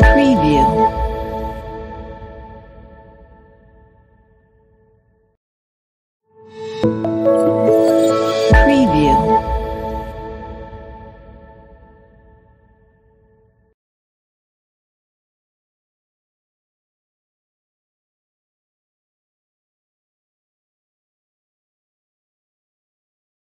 Radio. Preview.